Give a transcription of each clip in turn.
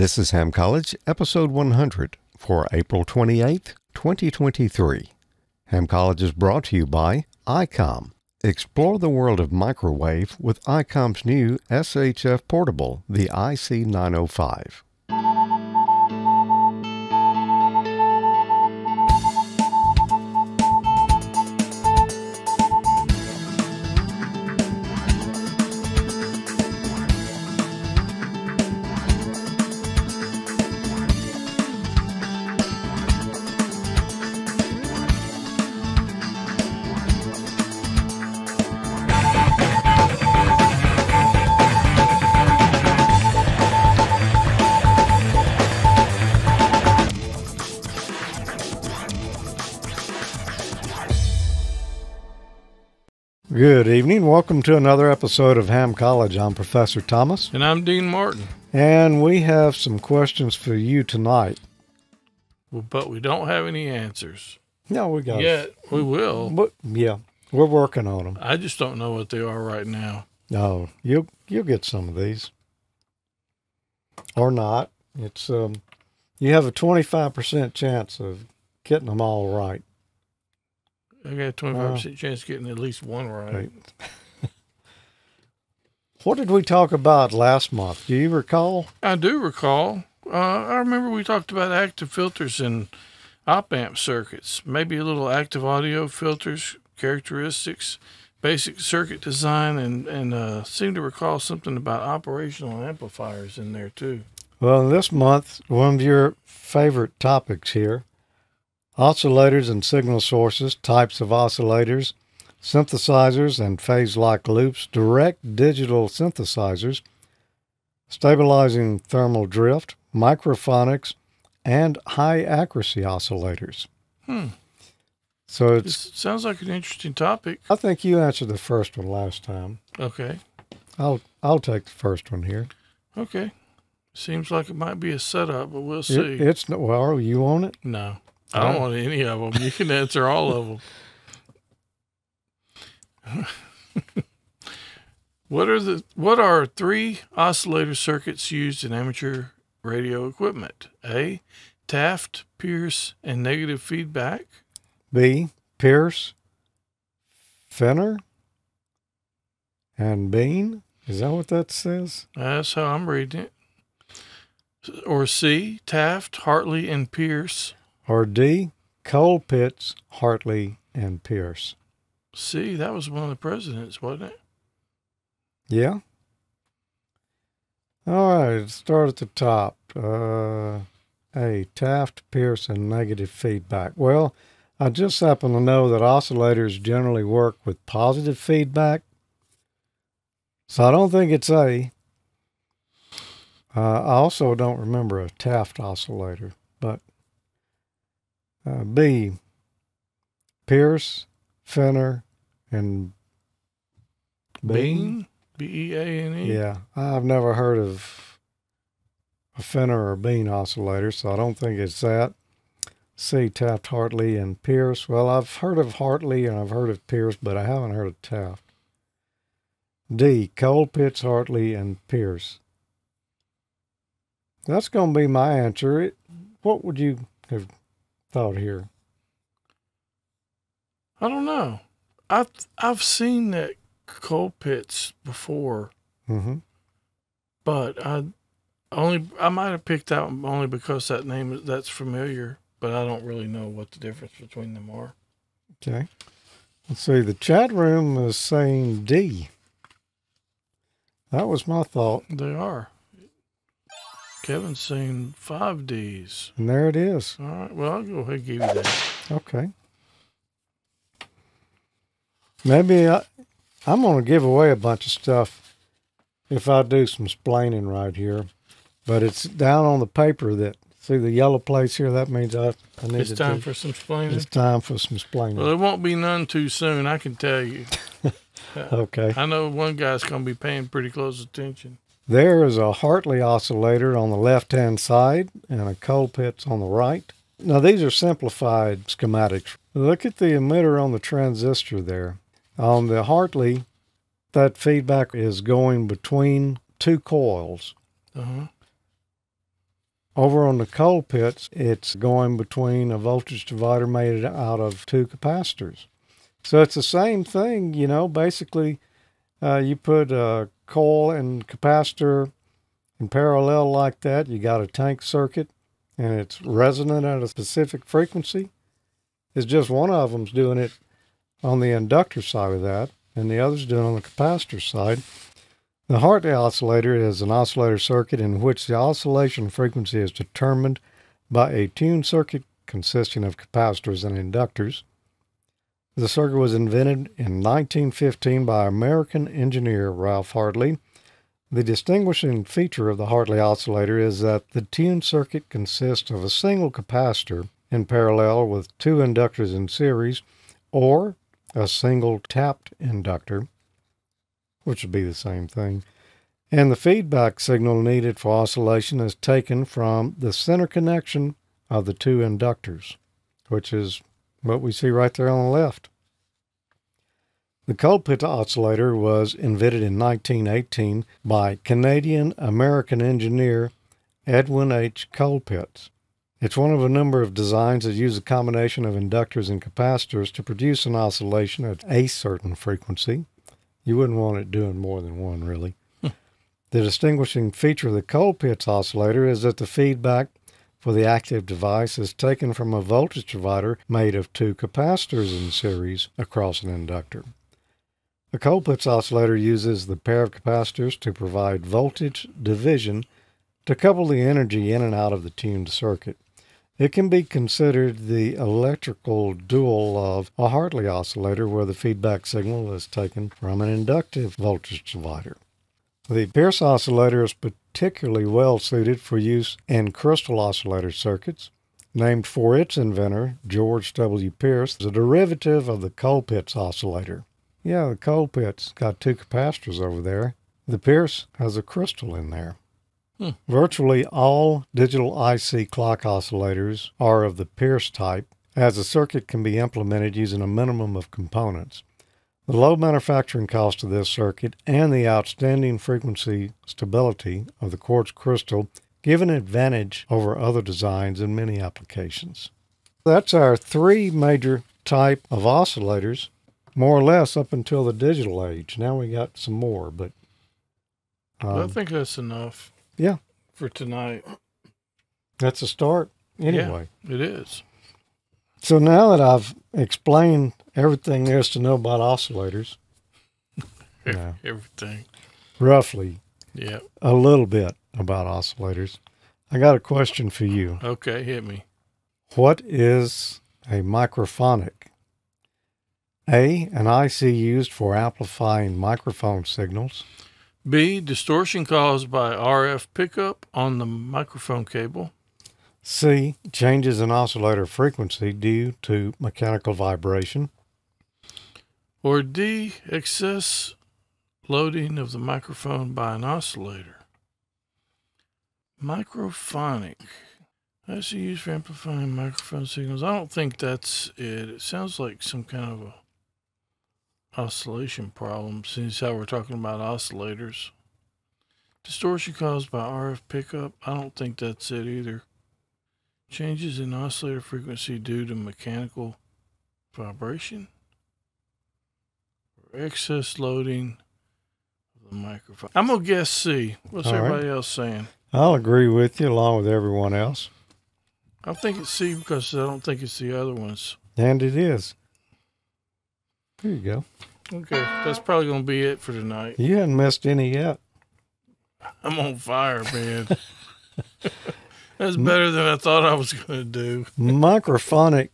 This is Ham College, episode 100 for April 28, 2023. Ham College is brought to you by ICOM. Explore the world of microwave with ICOM's new SHF portable, the IC905. Evening. Welcome to another episode of Ham College. I'm Professor Thomas, And I'm Dean Martin. and we have some questions for you tonight. Well, But we don't have any answers No, we got yet. We will. But yeah, we're working on them. I just don't know what they are right now. No, you'll, you'll get some of these, or not. It's um, you have a twenty five percent chance of getting them all right. I got a 25% chance of getting at least one right. Right. What did we talk about last month? Do you recall? I do recall. Uh, I remember we talked about active filters and op amp circuits, maybe a little active audio filters, characteristics, basic circuit design, and, and uh, seem to recall something about operational amplifiers in there too. Well, this month, one of your favorite topics here oscillators and signal sources, types of oscillators, synthesizers and phase lock loops, direct digital synthesizers, stabilizing thermal drift, microphonics, and high accuracy oscillators. Hmm. So it sounds like an interesting topic. I think you answered the first one last time. Okay. I'll I'll take the first one here. Okay. Seems like it might be a setup, but we'll It- see. it's well, are you on it. no, I don't want any of them. You can answer all of them. what are the what are three oscillator circuits used in amateur radio equipment? A. Taft, Pierce, and negative feedback. B. Pierce, Fenner, and Beane. Is that what that says? That's how I'm reading it. Or C. Taft, Hartley, and Pierce. Or D. Colpitts, Hartley, and Pierce. C. That was one of the presidents, wasn't it? Yeah. All right. Start at the top. Uh, A. Taft, Pierce, and negative feedback. Well, I just happen to know that oscillators generally work with positive feedback. So I don't think it's A. Uh, I also don't remember a Taft oscillator, but uh, B. Pierce, Fenner, and Beane. B E A N E. yeah, I've never heard of a Fenner or Beane oscillator, so I don't think it's that. C. Taft, Hartley, and Pierce. Well, I've heard of Hartley and I've heard of Pierce, but I haven't heard of Taft. D. Pitts, Hartley, and Pierce. That's going to be my answer. It, what would you have thought here? I don't know. I've I've seen that coal pits before, Mm-hmm. but I only I might have picked out only because that name that's familiar, but I don't really know what the difference between them are. Okay. Let's see. The chat room is saying D. That was my thought. They are. Kevin's saying five D's. And there it is. All right. Well, I'll go ahead and give you that. Okay. Maybe I, I'm going to give away a bunch of stuff if I do some splaining right here. But it's down on the paper that, see the yellow place here? That means I, I need It's to time do- for some splaining. It's time for some splaining. Well, it won't be none too soon. I can tell you. okay. I know one guy's going to be paying pretty close attention. There is a Hartley oscillator on the left hand side and a Colpitts on the right. Now, these are simplified schematics. Look at the emitter on the transistor there. On the Hartley, that feedback is going between two coils. Uh huh. Over on the Colpitts, it's going between a voltage divider made out of two capacitors. So it's the same thing, you know, basically uh, you put a coil and capacitor in parallel like that, you got a tank circuit and it's resonant at a specific frequency. It's just one of them's doing it on the inductor side of that and the other's doing it on the capacitor side. The Hartley oscillator is an oscillator circuit in which the oscillation frequency is determined by a tuned circuit consisting of capacitors and inductors. The circuit was invented in 1915 by American engineer Ralph Hartley. The distinguishing feature of the Hartley oscillator is that the tuned circuit consists of a single capacitor in parallel with two inductors in series, or a single tapped inductor which would be the same thing. And the feedback signal needed for oscillation is taken from the center connection of the two inductors, which is what we see right there on the left. The Colpitts oscillator was invented in 1918 by Canadian American engineer Edwin H. Colpitts. It's one of a number of designs that use a combination of inductors and capacitors to produce an oscillation at a certain frequency. You wouldn't want it doing more than one, really. Hmm. the distinguishing feature of the Colpitts oscillator is that the feedback for the active device is taken from a voltage divider made of two capacitors in series across an inductor. The Colpitts oscillator uses the pair of capacitors to provide voltage division to couple the energy in and out of the tuned circuit. It can be considered the electrical dual of a Hartley oscillator where the feedback signal is taken from an inductive voltage divider. The Pierce oscillator is particularly well suited for use in crystal oscillator circuits. Named for its inventor, George W. Pierce, the derivative of the Colpitts oscillator. Yeah, the Colpitts got two capacitors over there. The Pierce has a crystal in there. Hmm. Virtually all digital IC clock oscillators are of the Pierce type, as the circuit can be implemented using a minimum of components. The low manufacturing cost of this circuit and the outstanding frequency stability of the quartz crystal give an advantage over other designs in many applications. That's our three major type of oscillators, more or less up until the digital age. Now we got some more, but um, I think that's enough. Yeah. For tonight. That's a start anyway. Yeah, it is. So now that I've explained everything there is to know about oscillators, yeah, everything. Roughly. Yeah. A little bit about oscillators. I got a question for you. Okay, hit me. What is a microphonic? A, an IC used for amplifying microphone signals. B. Distortion caused by RF pickup on the microphone cable. C. Changes in oscillator frequency due to mechanical vibration. Or D. Excess loading of the microphone by an oscillator. Microphonic. That's used for amplifying microphone signals. I don't think that's it. It sounds like some kind of a oscillation problem, since how we're talking about oscillators. Distortion caused by RF pickup, I don't think that's it either. Changes in oscillator frequency due to mechanical vibration excess loading of the microphone. I'm going to guess C. What's All everybody right. else saying? I'll agree with you along with everyone else. I think it's C because I don't think it's the other ones. And it is. There you go. Okay, that's probably gonna be it for tonight. You haven't missed any yet. I'm on fire, man. that's better than I thought I was gonna do. microphonic.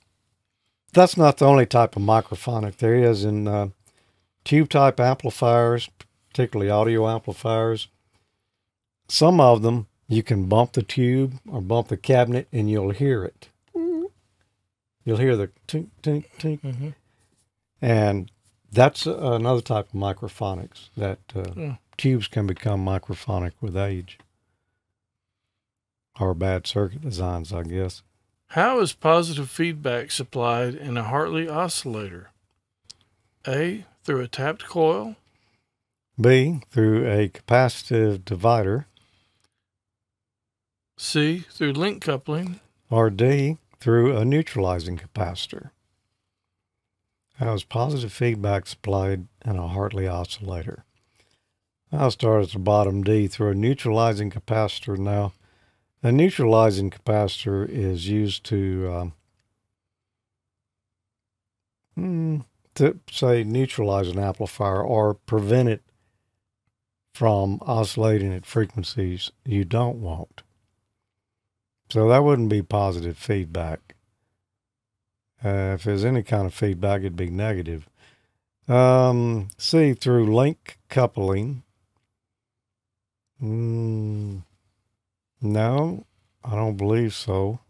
That's not the only type of microphonic there is in uh, tube type amplifiers, particularly audio amplifiers. Some of them you can bump the tube or bump the cabinet and you'll hear it. You'll hear the tink, tink, tink. Mm-hmm. And that's another type of microphonics that uh, yeah. tubes can become microphonic with age or bad circuit designs, I guess. How is positive feedback supplied in a Hartley oscillator? A. Through a tapped coil. B. Through a capacitive divider. C, through link coupling. Or D, through a neutralizing capacitor. How is positive feedback supplied in a Hartley oscillator? I'll start at the bottom D through a neutralizing capacitor. Now, a neutralizing capacitor is used to, um, hmm, to say neutralize an amplifier or prevent it from oscillating at frequencies you don't want. So that wouldn't be positive feedback. Uh, if there's any kind of feedback, it'd be negative. Um, see, through link coupling. Mm, no, I don't believe so.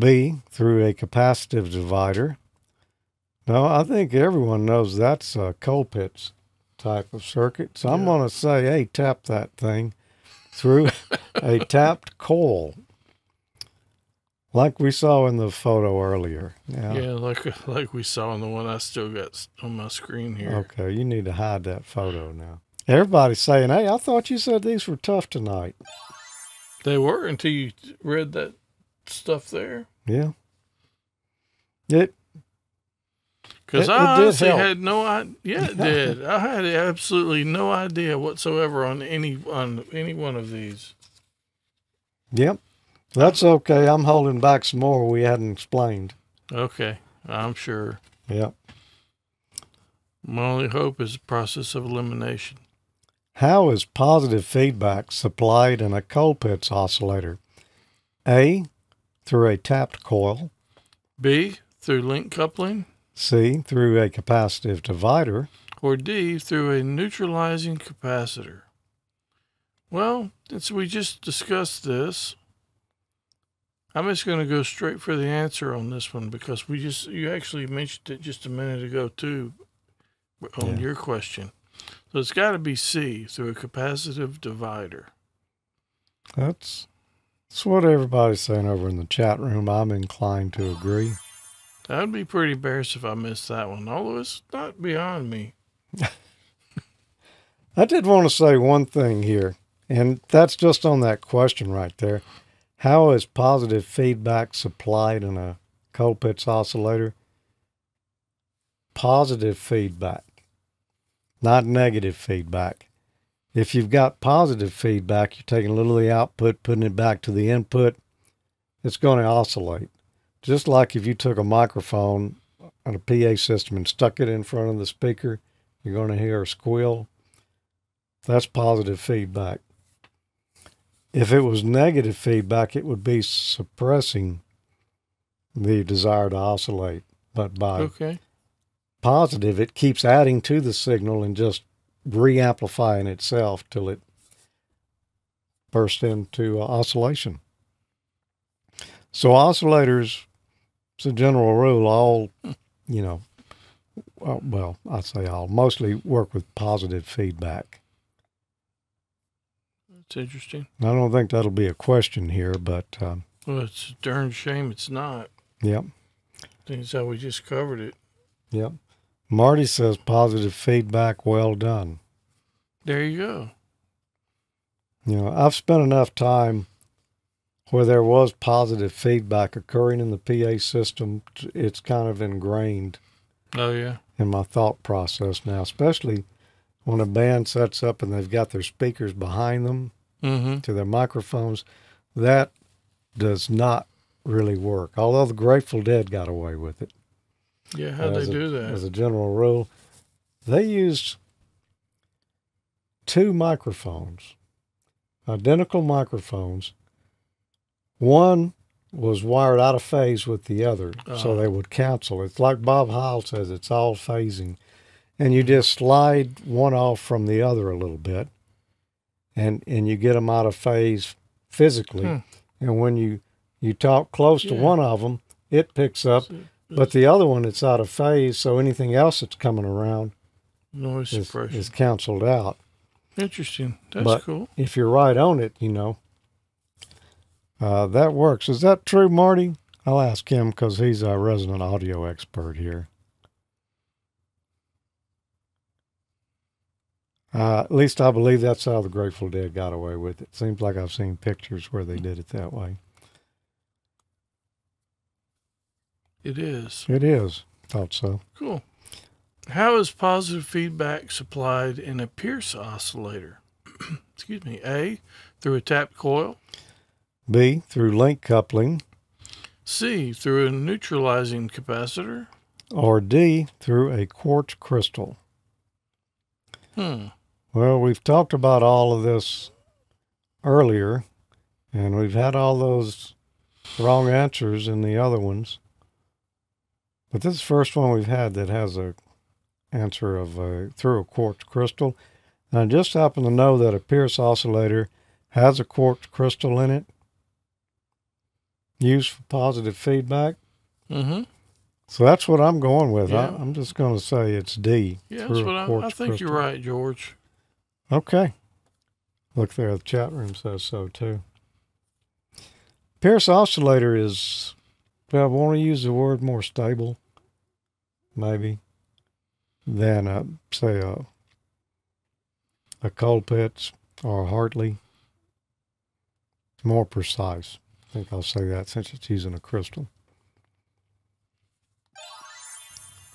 B, through a capacitive divider. No, I think everyone knows that's a Colpitts type of circuit. So I'm going to say, hey, tap that thing through a tapped coil, like we saw in the photo earlier. Yeah. Yeah, like like we saw in the one I still got on my screen here. Okay, you need to hide that photo now. Everybody's saying, hey, I thought you said these were tough tonight. They were until you read that stuff there. Yeah. It Because I honestly had no idea. Yeah, it did. I had absolutely no idea whatsoever on any on any one of these. Yep. That's okay. I'm holding back some more we hadn't explained. Okay, I'm sure. Yep. My only hope is the process of elimination. How is positive feedback supplied in a Colpitts oscillator? A. Through a tapped coil. B through link coupling, C. Through a capacitive divider. or D through a neutralizing capacitor. Well, since we just discussed this, I'm just going to go straight for the answer on this one because we just you actually mentioned it just a minute ago too on Yeah. your question. So it's got to be C through a capacitive divider. That's, that's what everybody's saying over in the chat room. I'm inclined to agree. Would be pretty embarrassed if I missed that one, although it's not beyond me. I did want to say one thing here, and that's just on that question right there. How is positive feedback supplied in a Colpitts oscillator? Positive feedback, not negative feedback. If you've got positive feedback, you're taking a little of the output, putting it back to the input, it's going to oscillate. Just like if you took a microphone on a PA system and stuck it in front of the speaker, you're going to hear a squeal. That's positive feedback. If it was negative feedback, it would be suppressing the desire to oscillate. But by Okay. positive, it keeps adding to the signal and just re-amplifying itself till it bursts into uh, oscillation. So oscillators, as a general rule, all you know, uh, well, I say all, mostly work with positive feedback. That's interesting. I don't think that'll be a question here, but um, Well, it's a darn shame it's not. yep, I Things how we just covered it. yep. Marty says positive feedback, well done. There you go. You know, I've spent enough time where there was positive feedback occurring in the PA system. It's kind of ingrained Oh yeah. in my thought process now, especially when a band sets up and they've got their speakers behind them Mm-hmm. to their microphones. That does not really work. Although the Grateful Dead got away with it. Yeah. How'd as they a- do that? As a general rule, they used two microphones, identical microphones. One was wired out of phase with the other, so Ah. they would cancel. It's like Bob Heil says, it's all phasing. And you just slide one off from the other a little bit, and, and you get them out of phase physically. Hmm. And when you, you talk close to one of them, it picks up So, but the other one, it's out of phase, so anything else that's coming around noise is, suppression. is canceled out. Interesting. That's but- cool. If you're right on it, you know, uh, that works. Is that true, Marty? I'll ask him because he's our resident audio expert here. Uh, at least I believe that's how the Grateful Dead got away with it. Seems like I've seen pictures where they did it that way. It is. It is. Thought so. Cool. How is positive feedback supplied in a Pierce oscillator? Excuse me. A, through a tapped coil. B, through link coupling. C, through a neutralizing capacitor. Or D, through a quartz crystal. Hmm. Well, we've talked about all of this earlier, and we've had all those wrong answers in the other ones. But this is the first one we've had that has a answer of a, through a quartz crystal. And I just happen to know that a Pierce oscillator has a quartz crystal in it used for positive feedback. Mm-hmm. So that's what I'm going with. Yeah. I, I'm just going to say it's D. Yeah, that's what I, I think you're right, George. Okay. Look there, the chat room says so too. Pierce oscillator is, well, I want to use the word more stable, maybe, than, a, say, a, a Colpitts or a Hartley. More precise. I think I'll say that since it's using a crystal.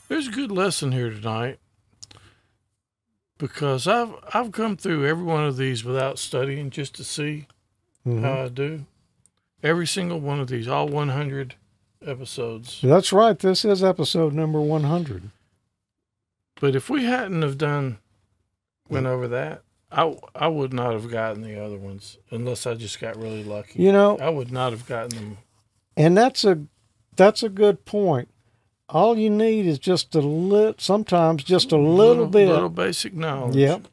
There's a good lesson here tonight because I've I've come through every one of these without studying just to see Mhm. how I do. Every single one of these, all 100 episodes. That's right. This is episode number 100. But if we hadn't have done went over that, I I would not have gotten the other ones unless I just got really lucky. You know, I would not have gotten them. And that's a that's a good point. All you need is just a little, sometimes just a little, bit. little basic knowledge. Yep.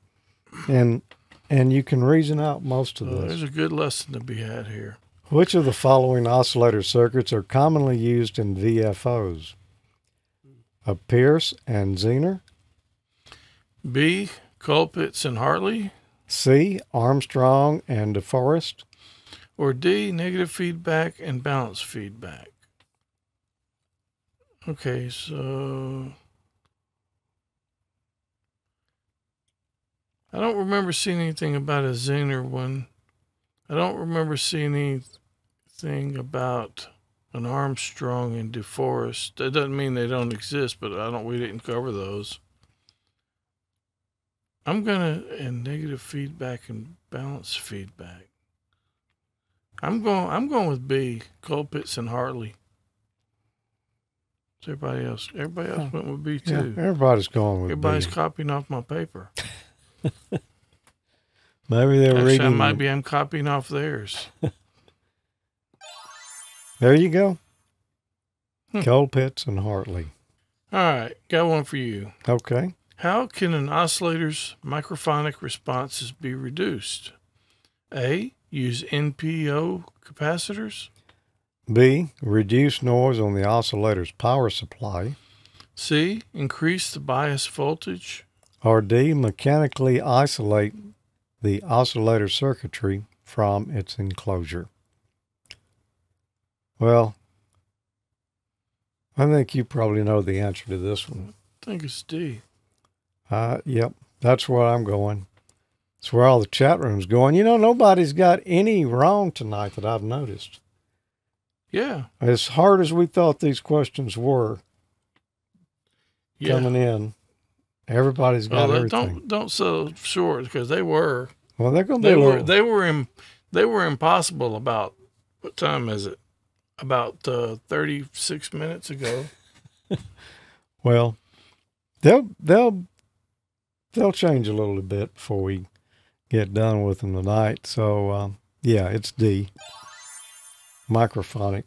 And and you can reason out most of So this. there's a good lesson to be had here. Which of the following oscillator circuits are commonly used in VFOs? A Pierce and Zener, B. Colpitts and Hartley, C. Armstrong and DeForest, or D. Negative feedback and balance feedback. Okay, so I don't remember seeing anything about a Zener one. I don't remember seeing anything about an Armstrong and DeForest. That doesn't mean they don't exist, but I don't. We didn't cover those. I'm gonna and negative feedback and balance feedback. I'm going. I'm going with B. Colpitts and Hartley. Everybody else. Everybody else Huh. went with B Yeah, too. everybody's going with Everybody's B. copying off my paper. Maybe they're Actually, I reading. might be. I'm copying off theirs. There you go. Hmm. Colpitts and Hartley. All right, got one for you. Okay. How can an oscillator's microphonic responses be reduced? A. Use NPO capacitors. B. Reduce noise on the oscillator's power supply. C. Increase the bias voltage. Or D. Mechanically isolate the oscillator circuitry from its enclosure. Well, I think you probably know the answer to this one. I think it's D. Uh, yep, that's where I'm going. It's where all the chat room's going. You know, nobody's got any wrong tonight that I've noticed. Yeah. As hard as we thought these questions were Yeah. coming in, everybody's got Well, everything. don't don't sell short because they were Well, they're going to be they were little. they were in, they were impossible about what time is it? About uh, thirty six minutes ago. Well, they'll they'll they'll change a little bit before we get done with them tonight. So um, yeah, it's D. Microphonic.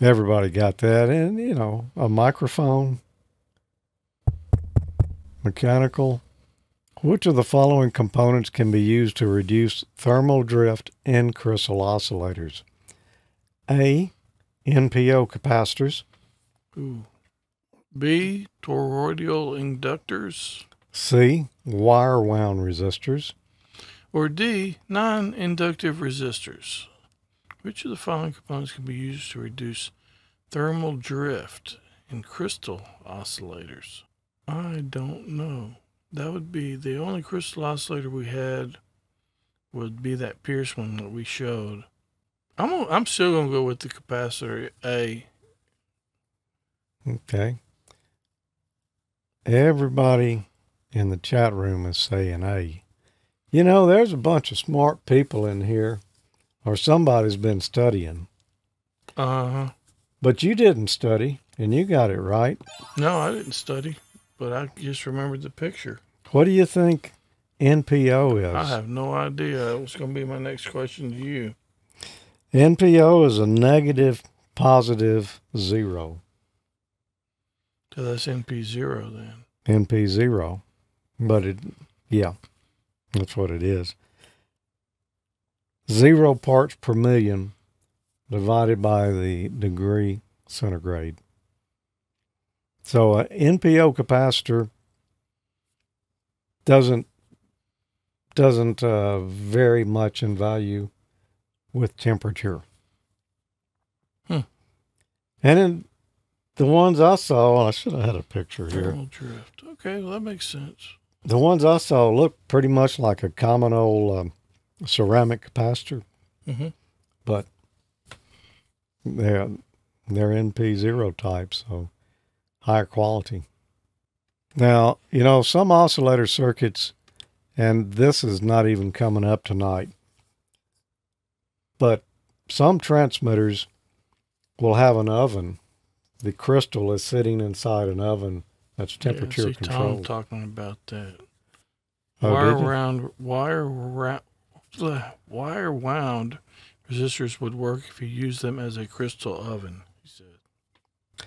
Everybody got that, and you know, a microphone, mechanical. Which of the following components can be used to reduce thermal drift in crystal oscillators? A. NPO capacitors. Ooh. B. Toroidal inductors. C. Wire wound resistors. Or D. Non inductive resistors. Which of the following components can be used to reduce thermal drift in crystal oscillators? I don't know. That would be the only crystal oscillator we had. Would be that Pierce one that we showed. I'm gonna, I'm still gonna go with the capacitor A. Okay. Everybody in the chat room is saying A. You know, there's a bunch of smart people in here, or somebody's been studying, Uh huh. but you didn't study and you got it right. No, I didn't study, but I just remembered the picture. What do you think NPO is? I have no idea. That was gonna be my next question to you. NPO is a negative positive zero. So that's NP zero then. NP zero. But it, yeah, that's what it is. Zero parts per million divided by the degree centigrade. So a NPO capacitor doesn't doesn't uh, vary much in value with temperature. Hmm. And in the ones I saw, I should have had a picture here. Thermal drift. Okay, well that makes sense. The ones I saw look pretty much like a common old um, ceramic capacitor, Mm-hmm. but they're they're NP zero type, so higher quality. Now you know some oscillator circuits, and this is not even coming up tonight, but some transmitters will have an oven. The crystal is sitting inside an oven that's temperature yeah, see, Tom talking about that. Oh, wire round wire round wire wound resistors would work if you use them as a crystal oven. He said.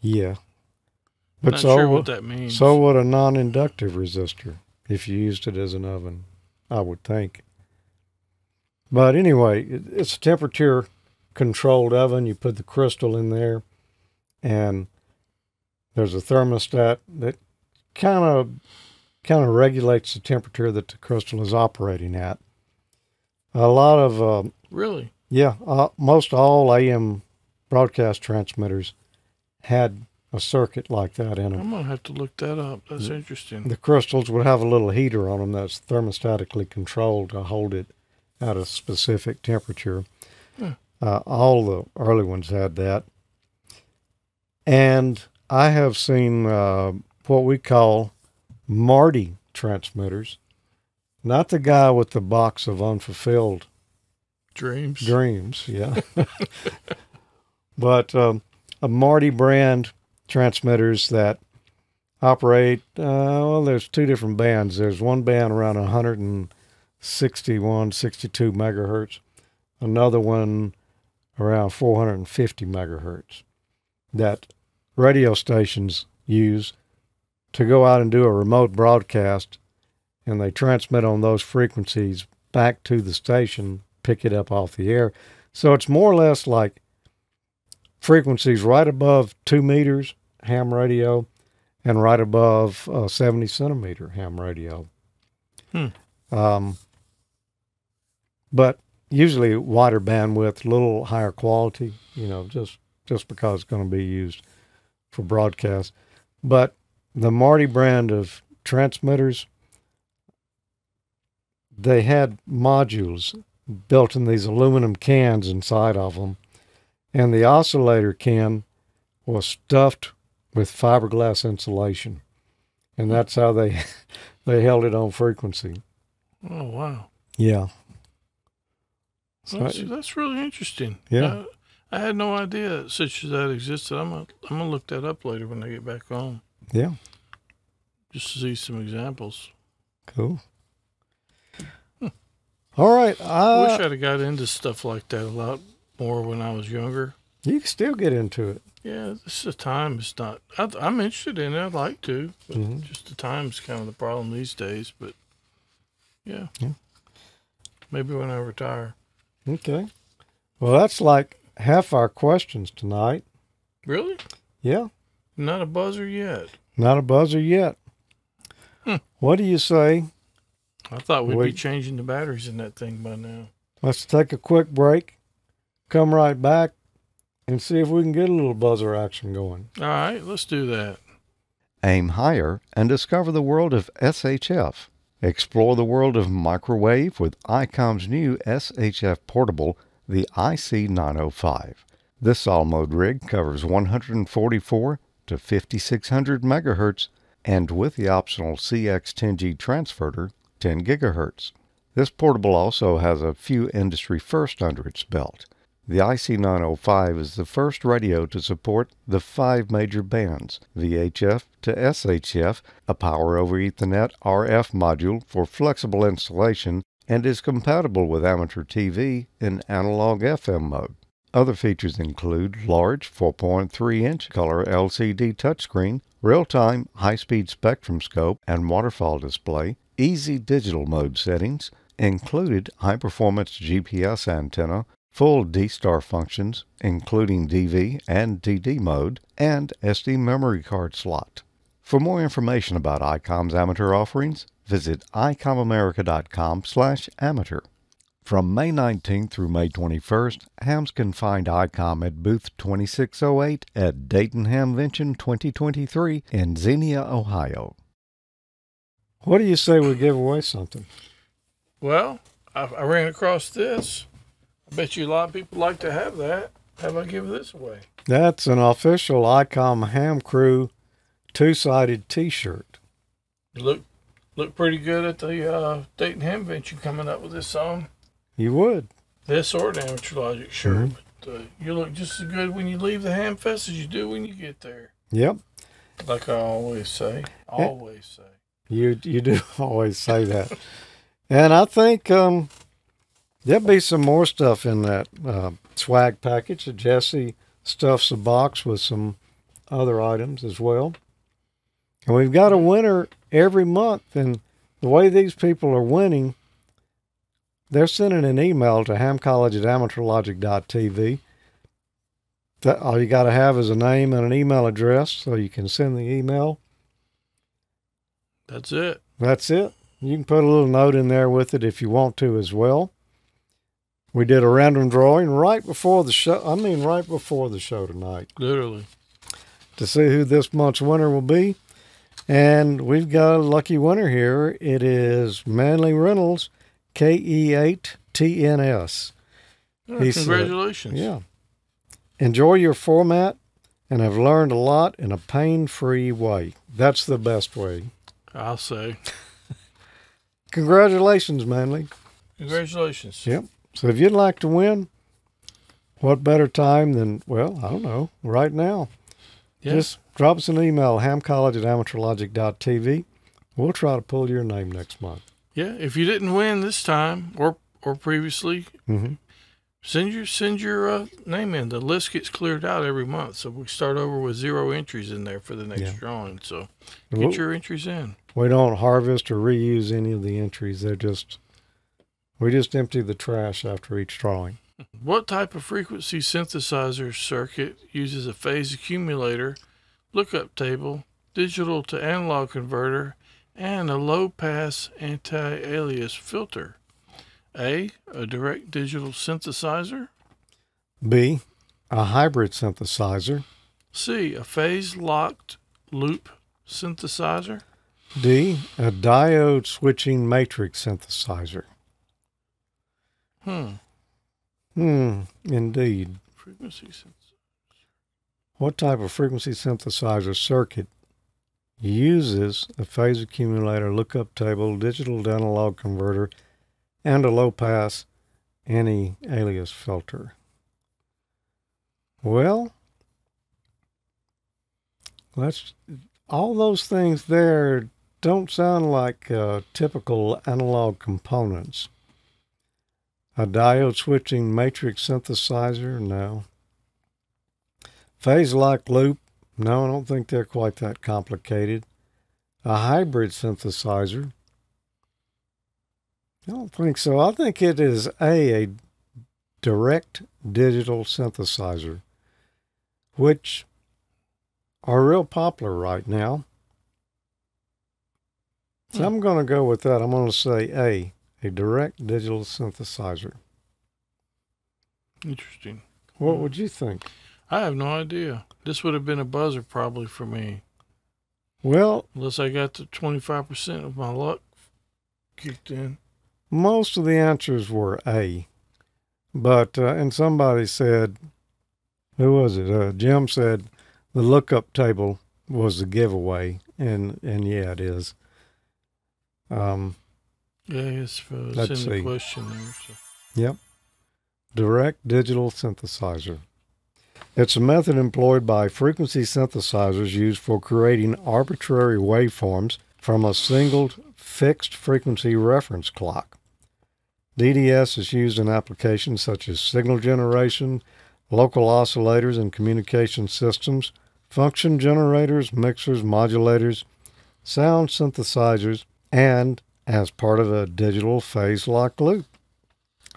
Yeah. But Not so sure would, what that means. so would a non-inductive resistor if you used it as an oven, I would think. But anyway, it's a temperature controlled oven. You put the crystal in there and there's a thermostat that kind of kind of regulates the temperature that the crystal is operating at. A lot of um, really? yeah, uh, most all AM broadcast transmitters had a circuit like that in them. I'm gonna have to look that up. That's Mm. interesting. The crystals would have a little heater on them that's thermostatically controlled to hold it at a specific temperature. Uh, all the early ones had that. And I have seen uh, what we call Marti transmitters, not the guy with the box of unfulfilled Dreams. dreams, yeah. but um, a Marti brand transmitters that operate. Uh, well, there's two different bands. There's one band around 161, 62 megahertz. Another one around 450 megahertz. That radio stations use to go out and do a remote broadcast, and they transmit on those frequencies back to the station, pick it up off the air. So it's more or less like frequencies right above two meters ham radio and right above uh, 70 centimeter ham radio. Hmm. Um, but usually wider bandwidth, a little higher quality, you know, just, just because it's going to be used for broadcast. But the Marti brand of transmitters, they had modules built in these aluminum cans inside of them, and the oscillator can was stuffed with fiberglass insulation, and that's how they they held it on frequency. Oh wow. Yeah. That's, that's really interesting. Yeah. Uh, I had no idea such as that existed. I'm gonna I'm gonna look that up later when I get back home, yeah, just to see some examples. cool. All right, I wish I'd have got into stuff like that a lot more when I was younger. you can still get into it. Yeah, this is the time is not. I, I'm interested in it. I'd like to, but Mhm. just the time's kind of the problem these days. But yeah, Yeah. maybe when I retire. Okay. Well, that's like half our questions tonight. Really? Yeah, Not a buzzer yet. not a buzzer yet. Hmm. What do you say? I thought we'd be changing the batteries in that thing by now. Let's take a quick break, come right back, and see if we can get a little buzzer action going. All right, let's do that. Aim higher and discover the world of SHF. Explore the world of microwave with ICOM's new SHF portable, the IC905. This all mode rig covers 144 to 5600 megahertz and with the optional CX10G transverter, 10 gigahertz. This portable also has a few industry firsts under its belt. The IC905 is the first radio to support the five major bands VHF to SHF, a power over Ethernet RF module for flexible installation, and is compatible with amateur TV in analog FM mode. Other features include large 4.3 inch color LCD touchscreen, real time high speed spectrum scope and waterfall display, easy digital mode settings, included high performance GPS antenna, full D-Star functions, including DV and DD mode, and SD memory card slot. For more information about ICOM's amateur offerings, visit icomamerica.com slash amateur. From May 19th through May 21st, hams can find ICOM at booth 2608 at Dayton Hamvention 2023 in Xenia, Ohio. What do you say we give away something? Well, I, I ran across this. I bet you a lot of people like to have that. How about give this away? That's an official ICOM Ham Crew two-sided T-shirt. Look, look pretty good at the uh, Dayton Ham Hamvention coming up with this song. You would. This or the Amateur Logic shirt. Mhm. But, uh, you look just as good when you leave the Ham Fest as you do when you get there. Yep. Like I always say. Always say. You you do always say that, and I think um, there'll be some more stuff in that uh, swag package. Jesse stuffs a box with some other items as well, and we've got a winner every month. And the way these people are winning, they're sending an email to hamcollege at amateurlogic.tv. That all you got to have is a name and an email address, so you can send the email. That's it. That's it. You can put a little note in there with it if you want to as well. We did a random drawing right before the show. I mean, right before the show tonight Literally. to see who this month's winner will be. And we've got a lucky winner here. It is Manly Reynolds, KE8TNS. Oh, ah, He said- congratulations. Yeah. Enjoy your format and have learned a lot in a pain free way. That's the best way. I'll say. Congratulations, Manly. Congratulations. Yep. So if you'd like to win, what better time than, well, I don't know, right now? Yeah. Just drop us an email, hamcollege at amateurlogic.tv. We'll try to pull your name next month. Yeah. If you didn't win this time or or previously, Mm-hmm. send your send your uh, name in. The list gets cleared out every month, so we start over with zero entries in there for the next Yeah. drawing. So get your entries in. We don't harvest or reuse any of the entries. They're just, we just empty the trash after each drawing. What type of frequency synthesizer circuit uses a phase accumulator, lookup table, digital to analog converter, and a low pass anti alias filter? A. A direct digital synthesizer. B, a hybrid synthesizer. C. A phase locked loop synthesizer. D, a diode switching matrix synthesizer. Hmm. Hmm, indeed. Frequency synthesizer. What type of frequency synthesizer circuit uses a phase accumulator, lookup table, digital to analog converter, and a low pass anti alias filter? Well, let's all those things there don't sound like uh, typical analog components. A diode switching matrix synthesizer, no. Phase lock loop, no, I don't think they're quite that complicated. A hybrid synthesizer, I don't think so. I think it is A, a direct digital synthesizer, which are real popular right now. So Hmm. I'm going to go with that. I'm going to say A, a direct digital synthesizer. Interesting. What Hmm. would you think? I have no idea. This would have been a buzzer probably for me. Well, Unless I got the 25% of my luck kicked in. most of the answers were A. But, uh, and somebody said, who was it? Uh, Jim said the lookup table was the giveaway. And, and yeah, it is. Um, Yeah, it's, it's Let's in the see. question there. So. Yep. Direct digital synthesizer. It's a method employed by frequency synthesizers used for creating arbitrary waveforms from a single fixed frequency reference clock. DDS is used in applications such as signal generation, local oscillators and communication systems, function generators, mixers, modulators, sound synthesizers, and as part of a digital phase lock loop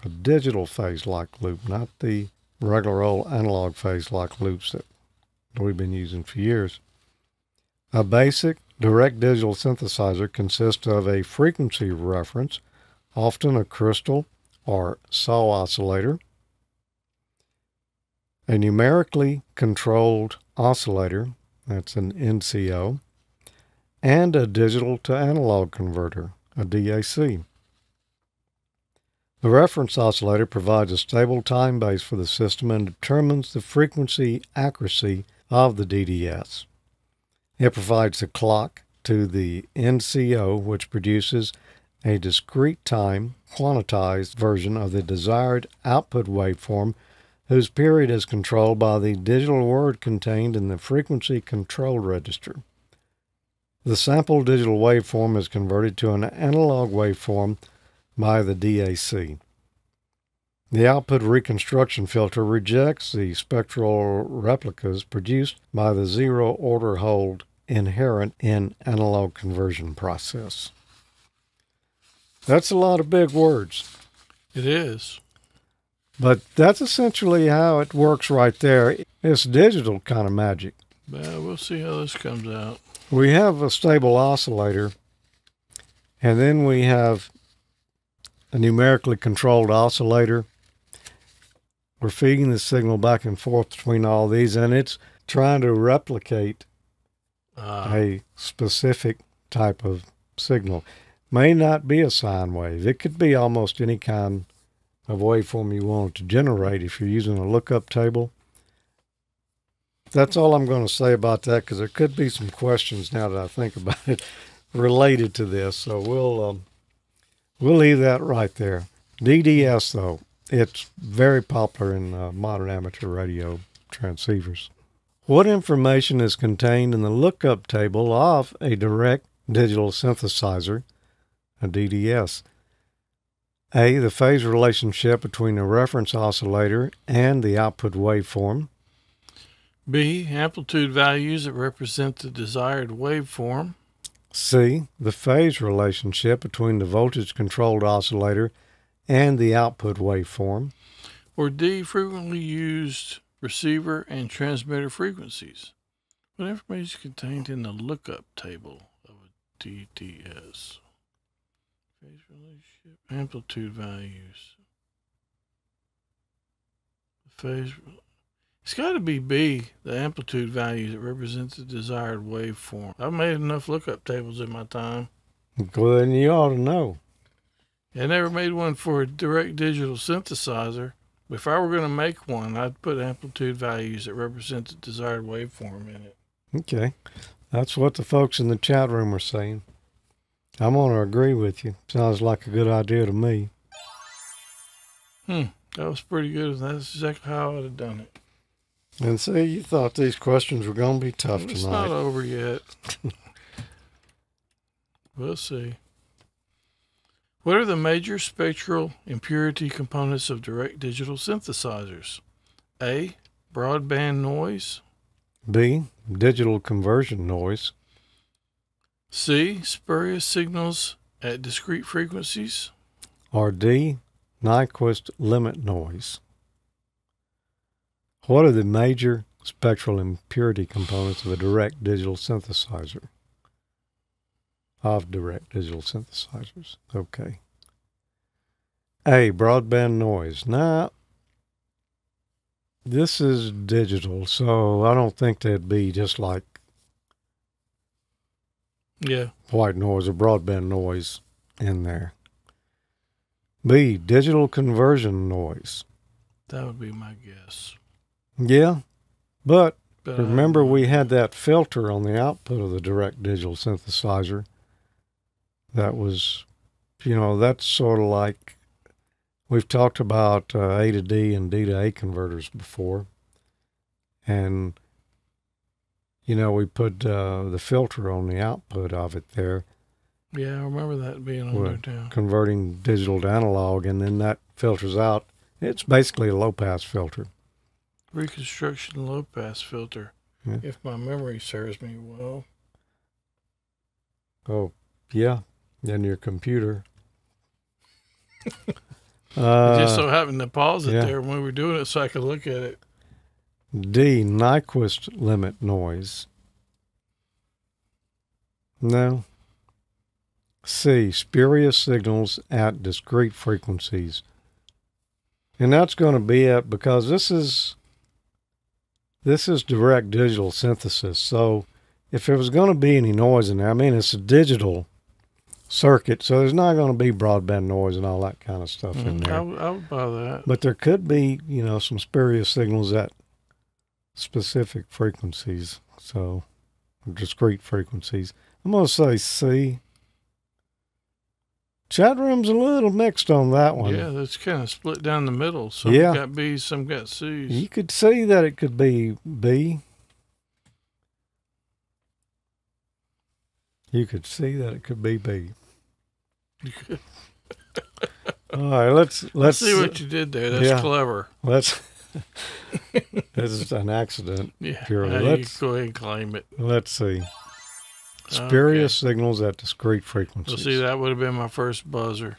a digital phase lock loop, not the regular old analog phase lock loops that we've been using for years. A basic direct digital synthesizer consists of a frequency reference, often a crystal or saw oscillator, a numerically controlled oscillator, that's an NCO, and a digital to analog converter, a DAC. The reference oscillator provides a stable time base for the system and determines the frequency accuracy of the DDS. It provides the clock to the NCO, which produces a discrete time quantized version of the desired output waveform whose period is controlled by the digital word contained in the frequency control register. The sample digital waveform is converted to an analog waveform by the DAC. The output reconstruction filter rejects the spectral replicas produced by the zero order hold inherent in analog conversion process. That's a lot of big words, It is. but that's essentially how it works right there. It's digital kind of magic. Well, we'll see how this comes out. We have a stable oscillator, and then we have a numerically controlled oscillator. We're feeding the signal back and forth between all these, and it's trying to replicate Uh, a specific type of signal. May not be a sine wave. It could be almost any kind of waveform you want to generate if you're using a lookup table. That's all I'm going to say about that because there could be some questions now that I think about it related to this. So we'll um, we'll leave that right there. DDS though, it's very popular in uh, modern amateur radio transceivers. What information is contained in the lookup table of a direct digital synthesizer, a DDS? A. The phase relationship between the reference oscillator and the output waveform. B. Amplitude values that represent the desired waveform. C. The phase relationship between the voltage controlled oscillator and the output waveform. Or D. Frequently used receiver and transmitter frequencies. What information is contained in the lookup table of a DDS? Phase relationship, amplitude values. Phase. It's got to be B, the amplitude values that represent the desired waveform. I've made enough lookup tables in my time. Well, then you ought to know. I never made one for a direct digital synthesizer. If I were going to make one, I'd put amplitude values that represent the desired waveform in it. Okay. That's what the folks in the chat room are saying. I'm going to agree with you. Sounds like a good idea to me. Hmm. That was pretty good. That's exactly how I'd have done it. And see, you thought these questions were going to be tough tonight. It's not over yet. we'll see. What are the major spectral impurity components of direct digital synthesizers? A. Broadband noise. B. Digital conversion noise. C. Spurious signals at discrete frequencies. Or D. Nyquist limit noise. What are the major spectral impurity components of a direct digital synthesizer? Of direct digital synthesizers. Okay. A. Broadband noise. Now, this is digital, so I don't think that'd be just like Yeah. white noise or broadband noise in there. B, digital conversion noise. That would be my guess. Yeah, but I- remember we had that filter on the output of the direct digital synthesizer. That was, you know, that's sort of like we've talked about uh, A to D and D to A converters before, and you know we put uh, the filter on the output of it there, Yeah, I remember that being on there too. converting digital to analog, and then that filters out. It's basically a low pass filter. Reconstruction low pass filter. Yeah. If my memory serves me well. Oh, yeah, in your computer. Uh, just so happened to pause it yeah. there when we were doing it so I could look at it. D. Nyquist limit noise. No. C. Spurious signals at discrete frequencies. And that's going to be it because this is this is direct digital synthesis. So if there was going to be any noise in there, I mean it's a digital circuit, so there's not going to be broadband noise and all that kind of stuff in Mhm. there. I, I would buy that. But there could be, you know, some spurious signals at specific frequencies. So, discrete frequencies. I'm going to say C. Chat room's a little mixed on that one. Yeah, it's kind of split down the middle. Some Yeah. got B's, some got C's. You could see that it could be B. You could see that it could be B. All right, let's Let's let's see what you did there. That's yeah. clever. let's. this is an accident. Yeah. Purely. Let's- go ahead and claim it. Let's see. Oh, Spurious signals at discrete frequencies. Well, see, that would have been my first buzzer.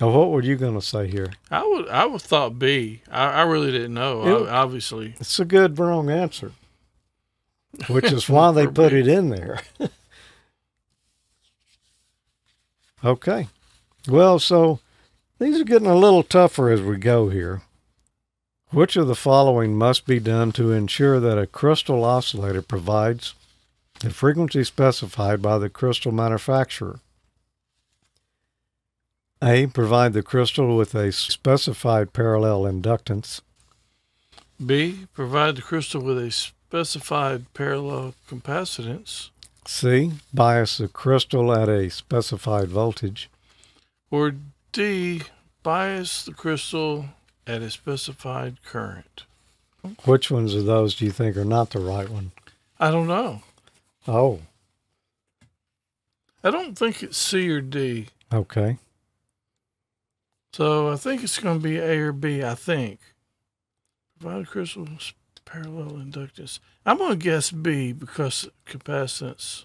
Now, what were you going to say here? I would, I would thought B. I, I really didn't know. It- I, obviously, It's a good wrong answer, which is why they put me. it in there. okay. Well, so these are getting a little tougher as we go here. Which of the following must be done to ensure that a crystal oscillator provides the frequency specified by the crystal manufacturer? A. Provide the crystal with a specified parallel inductance. B. Provide the crystal with a specified parallel capacitance, C. Bias the crystal at a specified voltage. or D. Bias the crystal at a specified current. Which ones of those do you think are not the right one? I don't know. Oh, I don't think it's C or D. okay. So I think it's going to be A or B. I think. Provide crystals parallel inductance. I'm going to guess B because capacitance.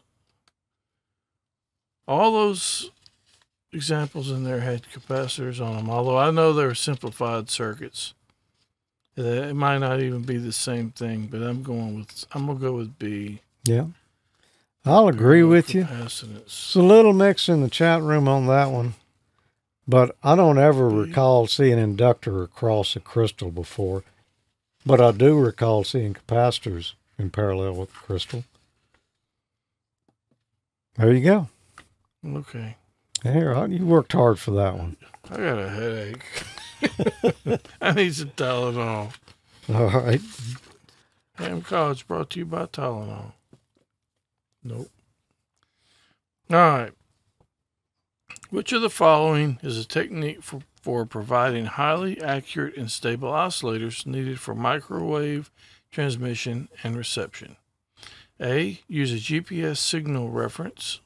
All those examples in there had capacitors on them. Although I know they were simplified circuits. It might not even be the same thing, but I'm going with I'm gonna go with B. Yeah. I'll agree with you. It's a little mixed in the chat room on that one. But I don't ever recall seeing inductor across a crystal before. But I do recall seeing capacitors in parallel with the crystal. There you go. Okay. Here, you worked hard for that one. I got a headache. I need some Tylenol. All right. Ham College brought to you by Tylenol. Nope. All right. Which of the following is a technique for, for providing highly accurate and stable oscillators needed for microwave transmission and reception? A. Use a GPS signal reference.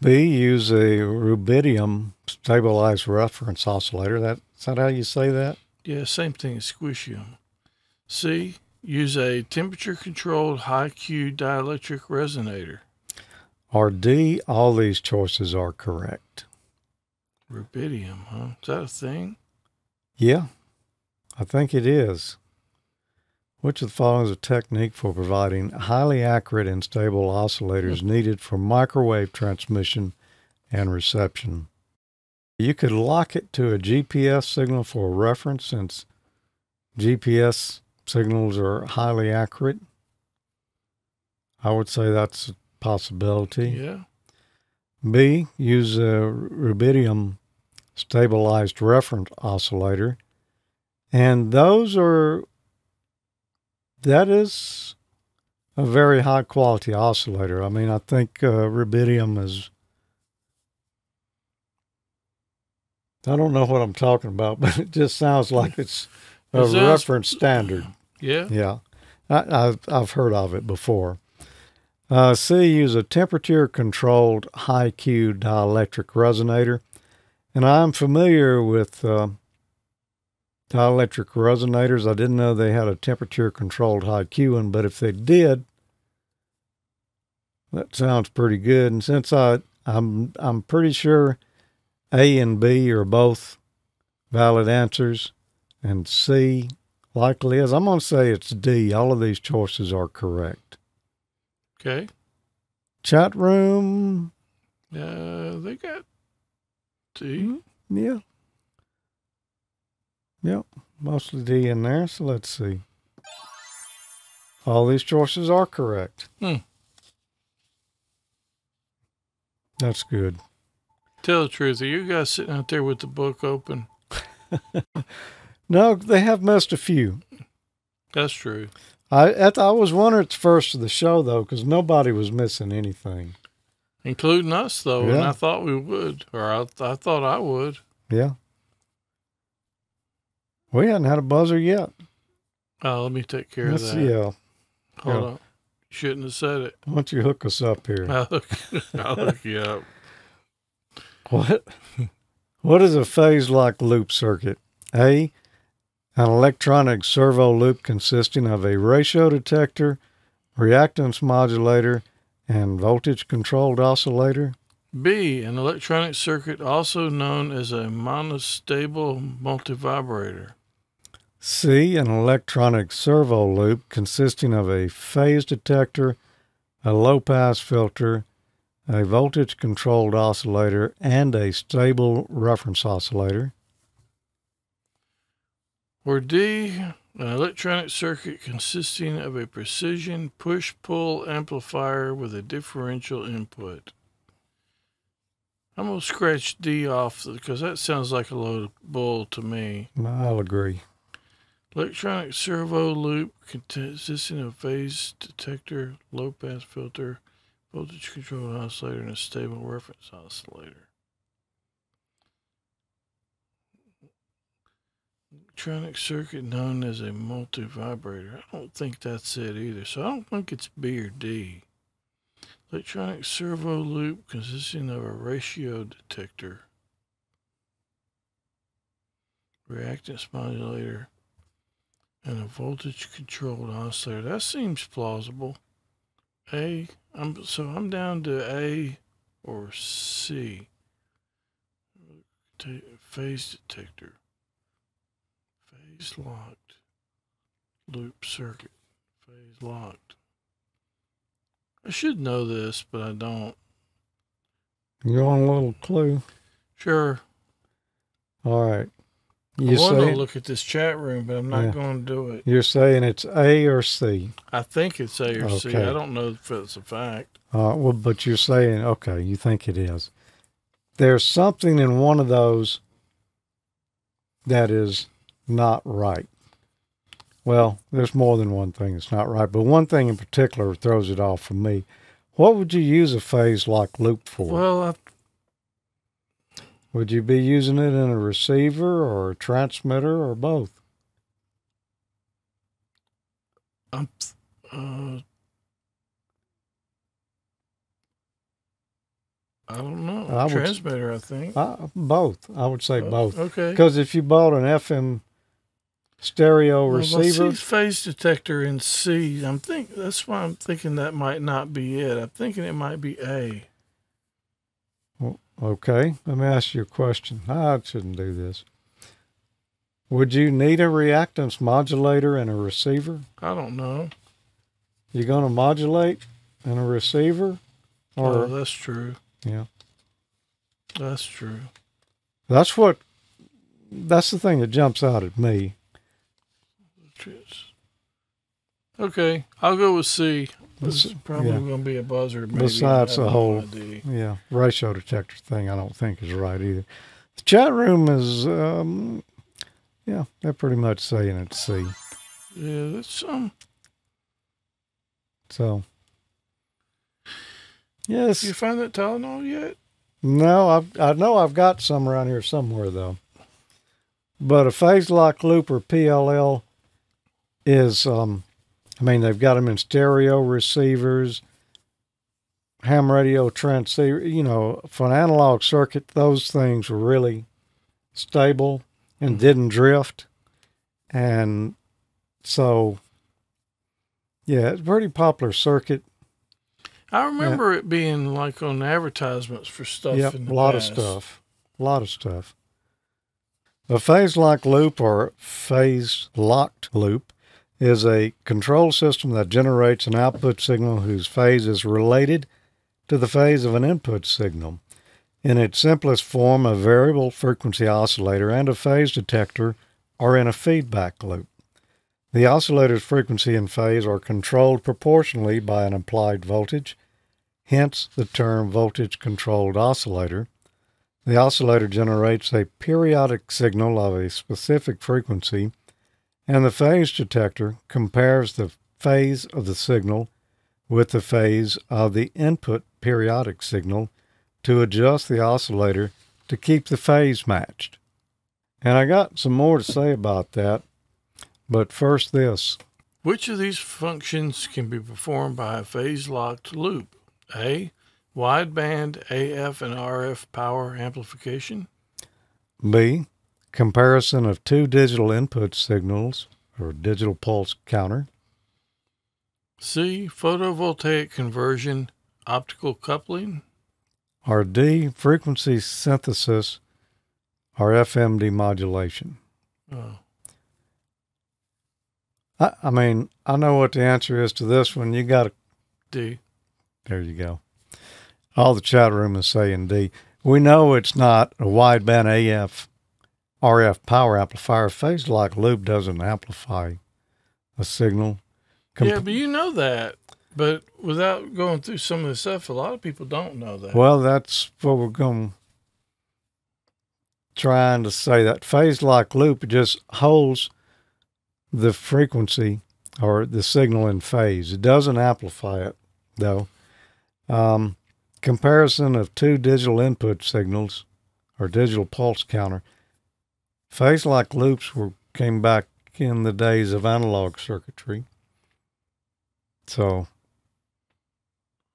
B, use a rubidium stabilized reference oscillator. That is that how you say that? Yeah, same thing as squishium. C. Use a temperature controlled high Q dielectric resonator. Or D, all these choices are correct. Rubidium, huh? Is that a thing? Yeah, I think it is. Which of the following is a technique for providing highly accurate and stable oscillators hmm. needed for microwave transmission and reception? You could lock it to a GPS signal for reference since GPS signals are highly accurate. I would say that's a possibility. Yeah. B, use a rubidium stabilized reference oscillator. And those are, that is a very high quality oscillator. I mean, I think uh, rubidium is, I don't know what I'm talking about, but it just sounds like it's a reference standard. Yeah. Yeah, I, I've I've heard of it before. Uh, C use a temperature controlled high Q dielectric resonator, and I'm familiar with uh, dielectric resonators. I didn't know they had a temperature controlled high Q one, but if they did, that sounds pretty good. And since I I'm I'm pretty sure A and B are both valid answers, and C likely is. I'm going to say it's D. All of these choices are correct. Okay. Chat room, Uh, they got D. yeah. Yep, mostly D in there. So let's see. All these choices are correct. Hmm. That's good. Tell the truth. Are you guys sitting out there with the book open? No, they have missed a few. That's true. I at, I was wondering at the first of the show though, because nobody was missing anything. Including us, though. And I thought we would, or I, I thought I would. Yeah. We hadn't had a buzzer yet. Oh, let me take care Let's of see. that. Yeah. Hold yeah. on. Shouldn't have said it. Why don't you hook us up here? I'll hook, I'll look you up. What? what is a phase lock loop circuit? A. An electronic servo loop consisting of a ratio detector, reactance modulator, and voltage controlled oscillator. B, an electronic circuit also known as a monostable multivibrator. C. An electronic servo loop consisting of a phase detector, a low pass filter, a voltage controlled oscillator, and a stable reference oscillator. Or D, an electronic circuit consisting of a precision push pull amplifier with a differential input. I'm going to scratch D off because that sounds like a load of bull to me. I'll agree. Electronic servo loop consisting of phase detector, low pass filter, voltage controlled oscillator, and a stable reference oscillator. Electronic circuit known as a multivibrator. I don't think that's it either. So I don't think it's B or D. Electronic servo loop consisting of a ratio detector, reactance modulator, and a voltage controlled oscillator. That seems plausible. A, I'm so I'm down to A or C. Phase detector. Phase locked. Loop circuit. Phase locked. I should know this, but I don't. You want a little clue? Sure. All right. I You want to look at this chat room, but I'm not Yeah. going to do it. you're saying it's A or C. I think it's A or C. Okay. I don't know if it's a fact. Uh, well, but you're saying okay. You think it is. There's something in one of those that is not right. Well, there's more than one thing that's not right, but one thing in particular throws it off for me. What would you use a phase lock loop for? Well, I would you be using it in a receiver or a transmitter or both? I'm, uh, I don't know. I would- Transmitter, I think. Uh, both. I would say Oh, both. Okay. Because if you bought an FM stereo Well, I receiver, see phase detector in C. I'm think that's why I'm thinking that might not be it. I'm thinking it might be A. okay, let me ask you a question. I shouldn't do this. Would you need a reactance modulator and a receiver? I don't know. You're going to modulate and a receiver? oh, Or, that's true. yeah. That's true. That's what, that's the thing that jumps out at me. Okay, I'll go with C. This is probably yeah. going to be a buzzer. Maybe. Besides the whole- idea. Yeah, ratio detector thing I don't think is right either. The chat room is, um, yeah, they're pretty much saying it's C. Yeah, that's um. So, yes, You find that Tylenol yet? no, I've, I know I've got some around here somewhere though. But a phase lock loop or PLL is, um, I mean, they've got them in stereo receivers, ham radio transceiver. You know, for an analog circuit, those things were really stable and didn't drift. And so, yeah, it's a pretty popular circuit. I remember it being like on advertisements for stuff. Yep, a lot past. of stuff. A lot of stuff. A phase lock loop or phase locked loop is a control system that generates an output signal whose phase is related to the phase of an input signal. In its simplest form, a variable frequency oscillator and a phase detector are in a feedback loop. The oscillator's frequency and phase are controlled proportionally by an applied voltage, hence the term voltage controlled oscillator. The oscillator generates a periodic signal of a specific frequency, and the phase detector compares the phase of the signal with the phase of the input periodic signal to adjust the oscillator to keep the phase matched. And I got some more to say about that, but first this. Which of these functions can be performed by a phase locked loop? A. Wideband AF and RF power amplification. B. Comparison of two digital input signals or digital pulse counter. C. Photovoltaic conversion optical coupling. Or D. Frequency synthesis or FM demodulation. Oh, I, I mean, I know what the answer is to this one. You got to, D. there you go. All the chat room is saying D. We know it's not a wideband AF RF power amplifier. Phase lock loop doesn't amplify a signal. Com- yeah, but you know that. But without going through some of the stuff, a lot of people don't know that. Well, that's what we're going trying to say. That phase lock loop just holds the frequency or the signal in phase. It doesn't amplify it, though. Um, comparison of two digital input signals or digital pulse counter. Phase lock loops were came back in the days of analog circuitry. So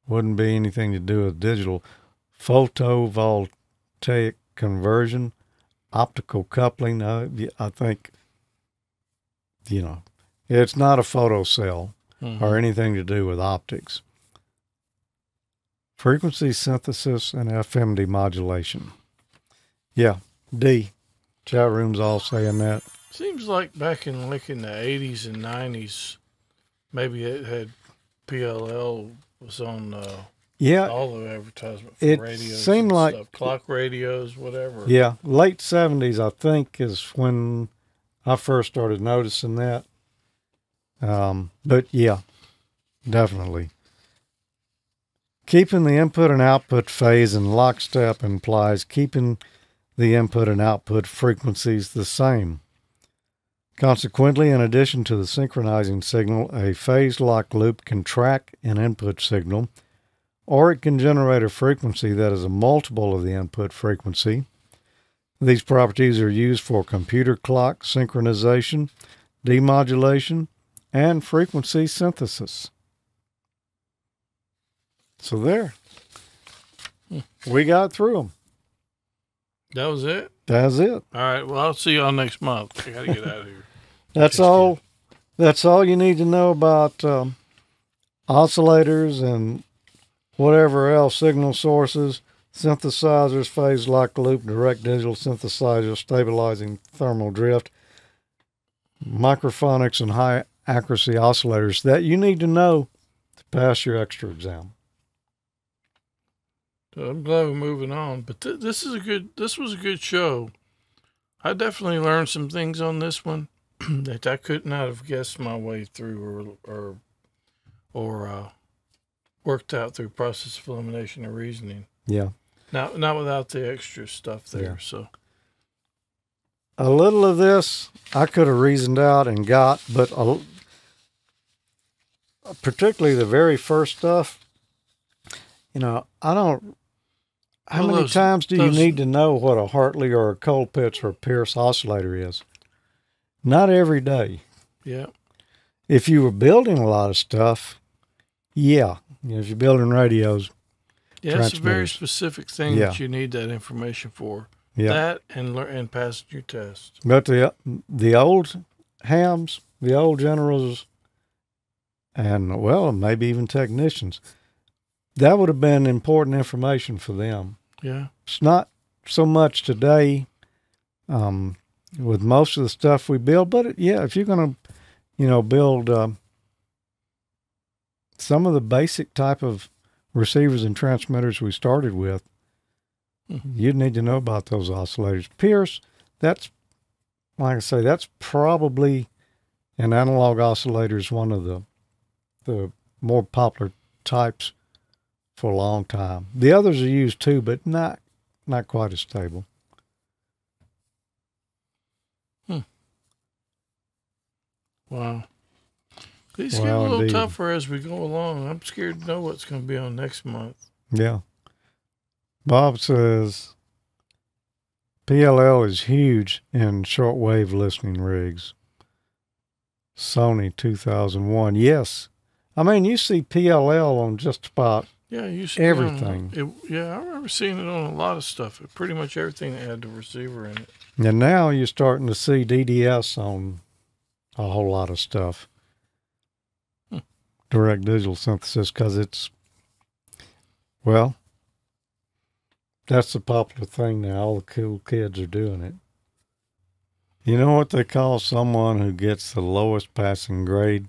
wouldn't be anything to do with digital photovoltaic conversion, optical coupling. I, y- I think, you know, it's not a photo cell Mhm. or anything to do with optics. Frequency synthesis and FM demodulation. Yeah, D. Chat room's all saying that. Seems like back in like in the eighties and nineties, maybe it had PLL was on uh, Yeah, all the advertisement for It radios. seemed like- stuff. clock radios, whatever. Yeah, late seventies, I think, is when I first started noticing that. Um, but yeah, definitely. Keeping the input and output phase in lockstep implies keeping the input and output frequencies the same. Consequently, in addition to the synchronizing signal, a phase lock loop can track an input signal, or it can generate a frequency that is a multiple of the input frequency. These properties are used for computer clock synchronization, demodulation, and frequency synthesis. So there. Hmm. We got through them. That was it. That's it. All right. Well, I'll see y'all next month. I got to get out of here. That's Just all. That's all you need to know about um, oscillators and whatever else signal sources, synthesizers, phase lock loop, direct digital synthesizer, stabilizing thermal drift, microphonics, and high accuracy oscillators that you need to know to pass your extra exam. I'm glad we're moving on. But th- this is a good. This was a good show. I definitely learned some things on this one that I could not have guessed my way through, or or or uh, worked out through process of elimination and reasoning. Yeah. Not not without the extra stuff there. Yeah. So A little of this I could have reasoned out and got, but a, particularly the very first stuff, you know, I don't. How Well, many those- times do you need to know what a Hartley or a Colpitts or a Pierce oscillator is? Not every day. yeah, If you were building a lot of stuff, yeah. You know, if you're building radios, yeah, it's a very specific thing Yeah. that you need that information for. yeah. That and learn and passing your test. But the the old hams, the old generals, and well, maybe even technicians, that would have been important information for them. Yeah, It's not so much today um, with most of the stuff we build, but yeah, if you're going to, you know, build um, some of the basic type of receivers and transmitters we started with, Mhm. you'd need to know about those oscillators. Pierce, that's like I say, that's probably an analog oscillator is one of the the more popular types for a long time. The others are used too, but not not quite as stable. Hmm. wow. These get a little indeed. tougher as we go along. I'm scared to know what's going to be on next month. Yeah. Bob says PLL is huge in shortwave listening rigs. Sony 2001. Yes. I mean, you see PLL on just about Yeah, you see Everything. It, yeah, I remember seeing it on a lot of stuff. Pretty much everything that had the receiver in it. And now you're starting to see DDS on a whole lot of stuff. Hmm. Direct digital synthesis, because it's, well, that's the popular thing now. All the cool kids are doing it. You know what they call someone who gets the lowest passing grade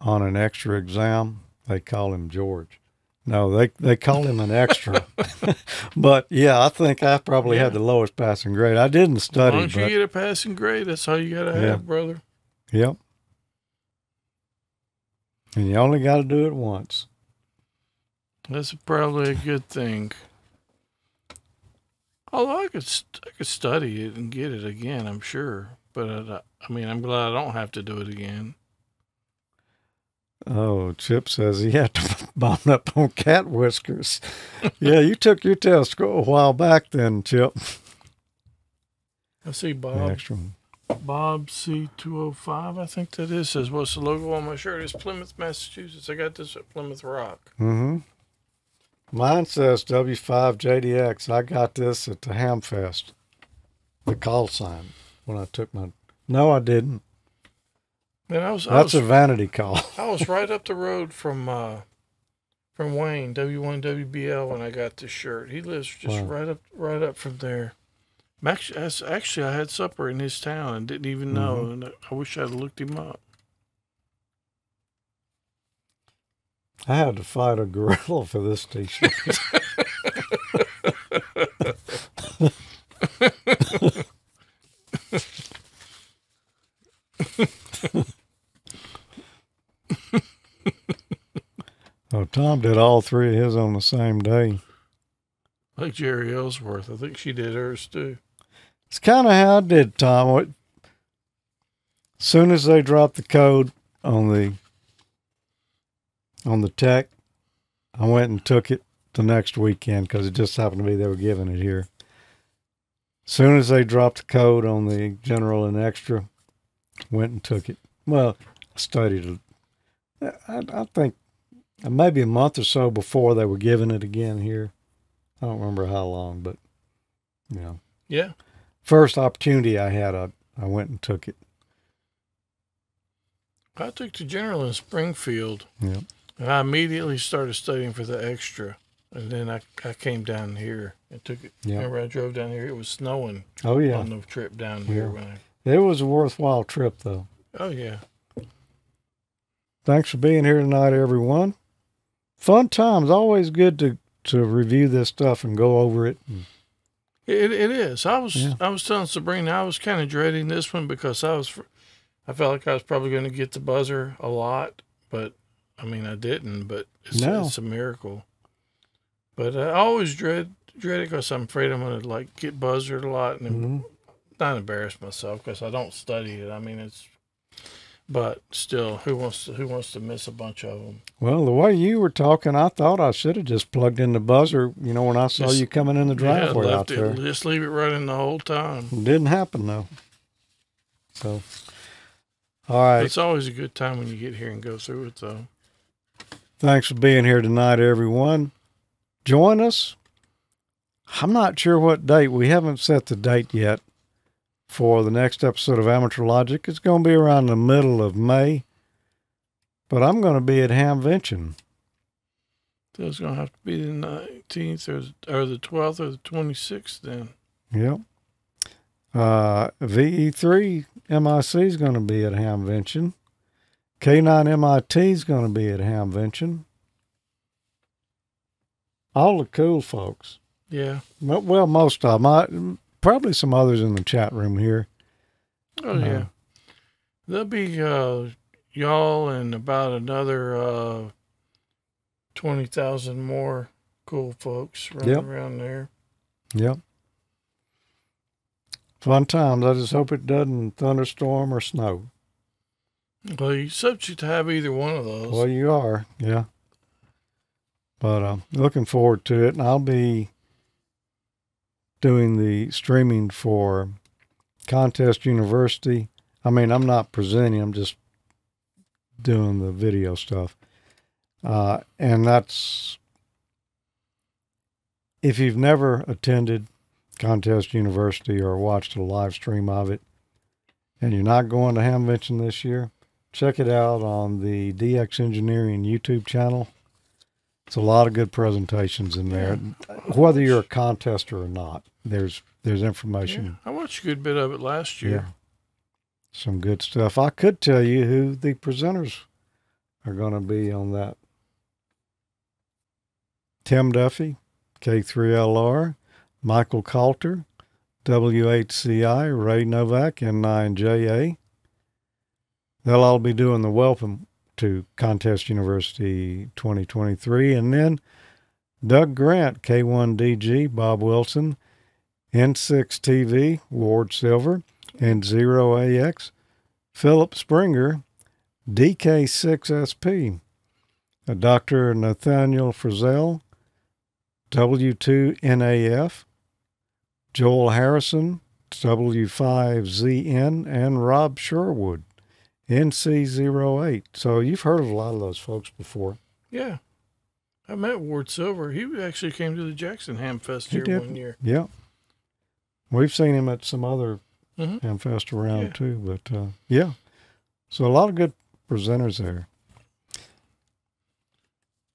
on an extra exam? They call him George. No, they they call him an extra. but yeah, I think I probably had the lowest passing grade. I didn't As study, long as you but get a passing grade, that's all you got to Yeah. have, brother. yep. And you only got to do it once. That's probably a good thing. Although I could, I could study it and get it again, I'm sure. But I, I mean, I'm glad I don't have to do it again. Oh, Chip says he had to bone up on cat whiskers. yeah, you took your test a while back then, Chip. I see The Bob. extra one. Bob C205, I think that is, says, What's the logo on my shirt? It's Plymouth, Massachusetts. I got this at Plymouth Rock. Mm-hmm. Mine says W5JDX. I got this at the Hamfest, the call sign, when I took my. No, I didn't. Man, I was, I That's was, a vanity call. I was right up the road from uh, from Wayne W1WBL when I got this shirt. He lives just Wow. right up right up from there. Actually, actually, I had supper in his town and didn't even know. Mm-hmm. And I wish I'd looked him up. I had to fight a gorilla for this T-shirt. oh, Tom did all three of his on the same day. Like Jeri Ellsworth, I think she did hers too. It's kind of how I did, Tom. What, soon as they dropped the code on the on the tech, I went and took it the next weekend because it just happened to be they were giving it here. Soon as they dropped the code on the general and extra, went and took it. Well, I studied it. I, I think Uh, maybe a month or so before they were giving it again here. I don't remember how long, but you know Yeah, first opportunity I had, I, I went and took it. I took the general in Springfield, Yeah. and I immediately started studying for the extra. And then I, I came down here and took it. Yeah. Remember, I drove down here. It was snowing Oh yeah. on the trip down here. When I, It was a worthwhile trip though. oh yeah, Thanks for being here tonight, everyone. Fun times. Always good to to review this stuff and go over it. It it is. I was Yeah. I was telling Sabrina I was kind of dreading this one because I was I felt like I was probably going to get the buzzer a lot, but I mean, I didn't, but it's, No. it's a miracle. But I always dread dread it because I'm afraid I'm gonna like get buzzed a lot and Mhm. not embarrass myself because I don't study it. I mean, it's. But still, who wants to who wants to miss a bunch of them? Well, the way you were talking, I thought I should have just plugged in the buzzer. You know, when I saw Just- you coming in the driveway yeah, out left there. Just leave it running the whole time. It didn't happen though. So, all right. It's always a good time when you get here and go through it, though. Thanks for being here tonight, everyone. Join us. I'm not sure what date. We haven't set the date yet for the next episode of Amateur Logic. It's going to be around the middle of May. But I'm going to be at Hamvention. So it's gonna have to be the nineteenth or or the twelfth or the twenty sixth. Then Yep. Uh, VE3 MIC is going to be at Hamvention. K9 MIT is going to be at Hamvention. All the cool folks. yeah. Well, most of them. I, probably some others in the chat room here. Oh Uh, yeah. There'll be uh, y'all and about another uh, twenty thousand more cool folks running Yep. around there. Yep. Fun times. I just hope it doesn't thunderstorm or snow. Well, you're subject to have either one of those. Well, you are, yeah. But I'm uh, looking forward to it, and I'll be doing the streaming for Contest University. I mean, I'm not presenting; I'm just doing the video stuff, uh, and that's if you've never attended Contest University or watched a live stream of it, and you're not going to Hamvention this year check it out on the DX Engineering YouTube channel. It's a lot of good presentations in there. Whether you're a contester or not, there's there's yeah, information. I watched a good bit of it last year. Some good stuff. I could tell you who the presenters are going to be on that. Tim Duffy, K3LR, Michael Coulter, WHCI, Ray Novak, N9JA. They'll all be doing the welcome to Contest University 2023. And then Doug Grant, K1DG, Bob Wilson, N6TV, Ward Silver, N0AX, Philip Springer, DK6SP, uh, Dr. Nathaniel Frissell, W2NAF, Joel Harrison, W5ZN, and Rob Sherwood, NC0B. So you've heard of a lot of those folks before. Yeah. I met Ward Silver. He actually came to the Jackson Ham Fest He here did. one year. Yeah. We've seen him at some other Mhm. Hamfest around Yeah. too, but uh, yeah. So a lot of good presenters there.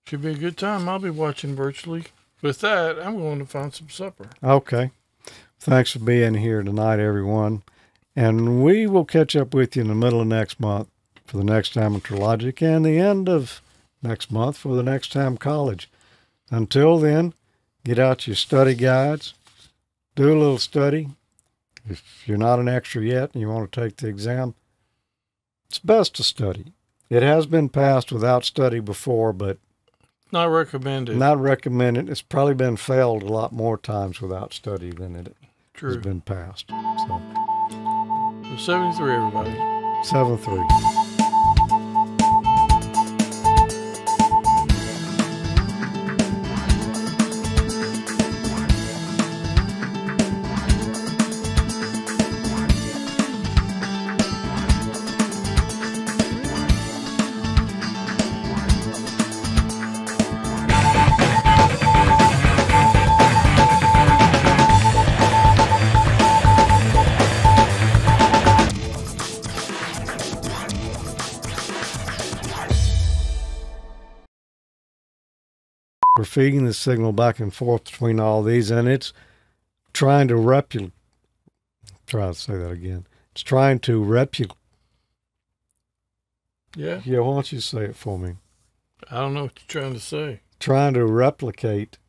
Should be a good time. I'll be watching virtually. With that, I'm going to find some supper. Okay. Thanks for being here tonight, everyone. And we will catch up with you in the middle of next month for the next Amateur Logic and the end of next month for the next Ham College. Until then, get out your study guides, do a little study. If you're not an extra yet and you want to take the exam, it's best to study. It has been passed without study before, but Not recommended. not recommended. It's probably been failed a lot more times without study than it True. has been passed. So 73, everybody. 73. Feeding the signal back and forth between all these, and it's trying to replicate. Try to say that again. It's trying to replicate. Yeah. Yeah, why don't you say it for me? I don't know what you're trying to say. Trying to replicate